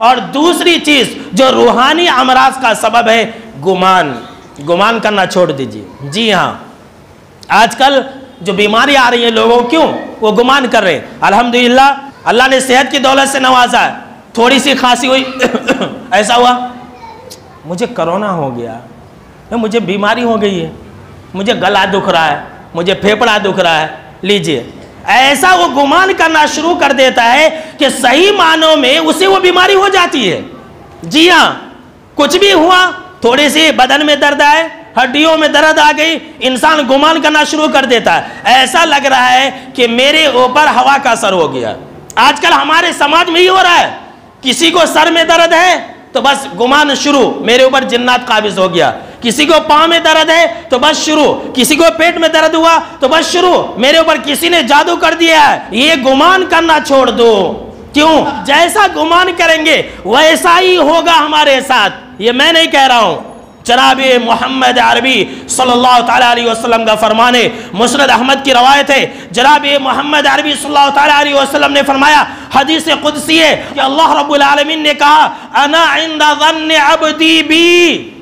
और दूसरी चीज़, जो रूहानी अमराज का सबब है, गुमान। गुमान करना छोड़ दीजिए। जी हाँ। आजकल जो बीमारी आ रही है लोगों, क्यों? वो गुमान कर रहे हैं। अल्हम्दुलिल्लाह, अल्लाह ने सेहत की दौलत से नवाजा है। थोड़ी सी खांसी हुई, ऐसा हुआ। मुझे कोरोना हो गया। मुझे बीमारी हो गई है। मुझे गला दुख रहा है। मुझे फेफड़ा दुख रहा है। लीजिए। ऐसा वो गुमान करना शुरू कर देता है कि सही मानों में उसे वो बीमारी हो जाती है। जी हाँ कुछ भी हुआ, थोड़ी सी बदन में दर्द आए, हड्डियों में दर्द आ गई, इंसान गुमान करना शुरू कर देता है। ऐसा लग रहा है कि मेरे ऊपर हवा का असर हो गया। आजकल हमारे समाज में ही हो रहा है, किसी को सर में दर्द है तो बस गुमान शुरू, मेरे ऊपर जिन्नात काबिज हो गया। किसी को पाँव में दर्द है तो बस शुरू। किसी को पेट में दर्द हुआ तो बस शुरू। मेरे ऊपर किसी ने जादू कर दिया है, ये गुमान करना छोड़ दो। क्यों? जैसा गुमान करेंगे, वैसा ही होगा हमारे साथ। ये मैं नहीं कह रहा हूँ। जनाब मोहम्मद अरबी सल्लल्लाहु अलैहि वसल्लम का फरमाने मुसरद अहमद की रवायत है। जनाब मोहम्मद अरबी सल्लल्लाहु अलैहि वसल्लम ने फरमाया, हदीस कुदसी है कि अल्लाह रब्बुल आलमीन ने कहा, अना इंदा बी।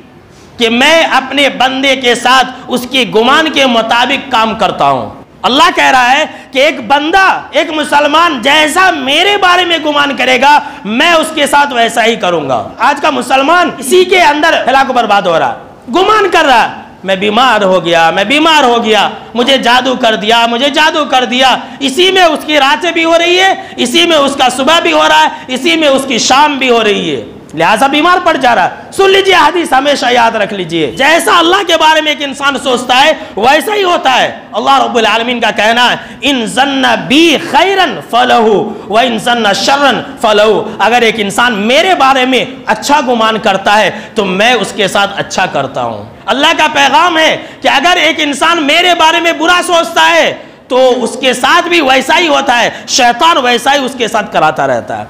कि मैं अपने बंदे के साथ उसकी गुमान के मुताबिक काम करता हूँ। अल्लाह कह रहा है कि एक बंदा, एक मुसलमान जैसा मेरे बारे में गुमान करेगा, मैं उसके साथ वैसा ही करूँगा। आज का मुसलमान इसी के अंदर हिलाक बर्बाद हो रहा गुमान कर रहा मैं बीमार हो गया, मैं बीमार हो गया, मुझे जादू कर दिया, मुझे जादू कर दिया। इसी में उसकी रातें भी हो रही है, इसी में उसका सुबह भी हो रहा है, इसी में उसकी शाम भी हो रही है। लिहाजा बीमार पड़ जा रहा। है सुन लीजिए हदीस, हमेशा याद रख लीजिए। जैसा अल्लाह के बारे में एक इंसान सोचता है, वैसा ही होता है। अल्लाह रब्बुल आलमीन का कहना है, इन जन्ना बी खैरन फलहू, व इन जन्ना शर्रन फलहू। अगर एक इंसान मेरे बारे में अच्छा गुमान करता है तो मैं उसके साथ अच्छा करता हूँ। अल्लाह का पैगाम है कि अगर एक इंसान मेरे बारे में बुरा सोचता है तो उसके साथ भी वैसा ही होता है। शैतान वैसा ही उसके साथ कराता रहता है।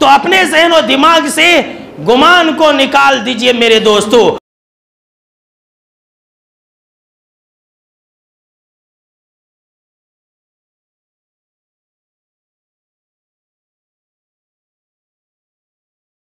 तो अपने जहन और दिमाग से गुमान को निकाल दीजिए मेरे दोस्तों।